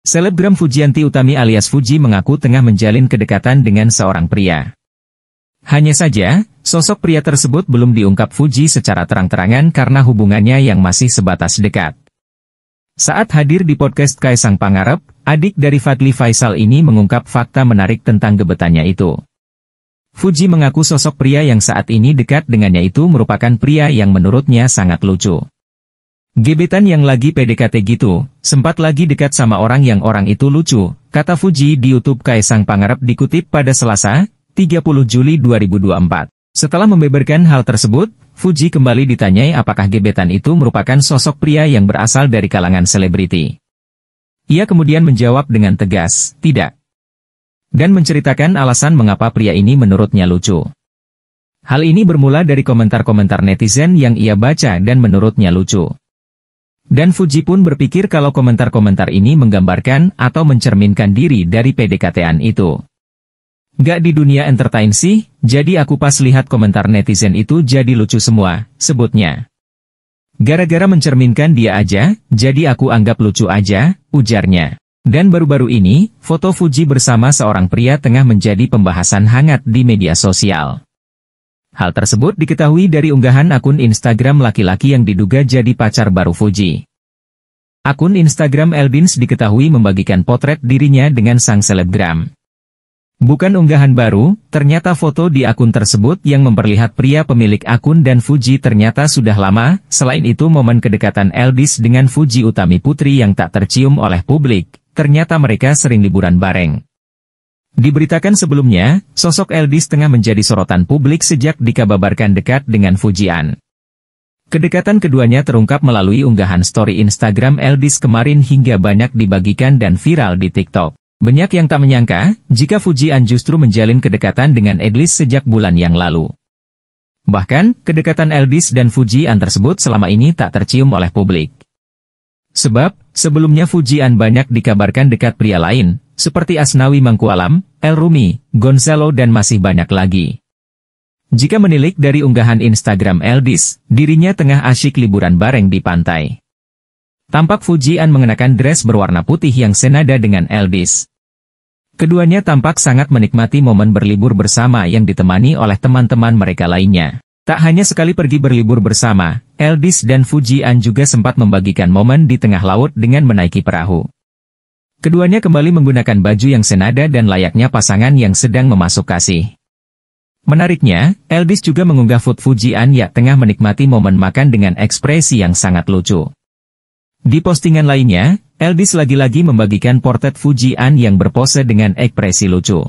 Selebgram Fujianti Utami alias Fuji mengaku tengah menjalin kedekatan dengan seorang pria. Hanya saja, sosok pria tersebut belum diungkap Fuji secara terang-terangan karena hubungannya yang masih sebatas dekat. Saat hadir di podcast Kaisang Pangarep, adik dari Fadli Faisal ini mengungkap fakta menarik tentang gebetannya itu. Fuji mengaku sosok pria yang saat ini dekat dengannya itu merupakan pria yang menurutnya sangat lucu. Gebetan yang lagi PDKT gitu, sempat lagi dekat sama orang yang orang itu lucu, kata Fuji di YouTube Kaisang Pangarep dikutip pada Selasa, 30 Juli 2024. Setelah membeberkan hal tersebut, Fuji kembali ditanyai apakah gebetan itu merupakan sosok pria yang berasal dari kalangan selebriti. Ia kemudian menjawab dengan tegas, tidak. Dan menceritakan alasan mengapa pria ini menurutnya lucu. Hal ini bermula dari komentar-komentar netizen yang ia baca dan menurutnya lucu. Dan Fuji pun berpikir kalau komentar-komentar ini menggambarkan atau mencerminkan diri dari PDKT-an itu. Gak di dunia entertain sih, jadi aku pas lihat komentar netizen itu jadi lucu semua, sebutnya. Gara-gara mencerminkan dia aja, jadi aku anggap lucu aja, ujarnya. Dan baru-baru ini, foto Fuji bersama seorang pria tengah menjadi pembahasan hangat di media sosial. Hal tersebut diketahui dari unggahan akun Instagram laki-laki yang diduga jadi pacar baru Fuji. Akun Instagram Eldins diketahui membagikan potret dirinya dengan sang selebgram. Bukan unggahan baru, ternyata foto di akun tersebut yang memperlihat pria pemilik akun dan Fuji ternyata sudah lama, selain itu momen kedekatan Eldis dengan Fuji Utami Putri yang tak tercium oleh publik, ternyata mereka sering liburan bareng. Diberitakan sebelumnya, sosok Eldis tengah menjadi sorotan publik sejak dikabarkan dekat dengan Fujian. Kedekatan keduanya terungkap melalui unggahan story Instagram Eldis kemarin hingga banyak dibagikan dan viral di TikTok. Banyak yang tak menyangka, jika Fujian justru menjalin kedekatan dengan Eldis sejak bulan yang lalu. Bahkan, kedekatan Eldis dan Fujian tersebut selama ini tak tercium oleh publik. Sebab, sebelumnya Fujian banyak dikabarkan dekat pria lain, seperti Asnawi Mangkualam, El Rumi, Gonzalo dan masih banyak lagi. Jika menilik dari unggahan Instagram Eldis, dirinya tengah asyik liburan bareng di pantai. Tampak Fujian mengenakan dress berwarna putih yang senada dengan Eldis. Keduanya tampak sangat menikmati momen berlibur bersama yang ditemani oleh teman-teman mereka lainnya. Tak hanya sekali pergi berlibur bersama, Eldis dan Fujian juga sempat membagikan momen di tengah laut dengan menaiki perahu. Keduanya kembali menggunakan baju yang senada dan layaknya pasangan yang sedang memasuk kasih. Menariknya, Eldis juga mengunggah food Fujian yang tengah menikmati momen makan dengan ekspresi yang sangat lucu. Di postingan lainnya, Eldis lagi-lagi membagikan portret Fujian yang berpose dengan ekspresi lucu.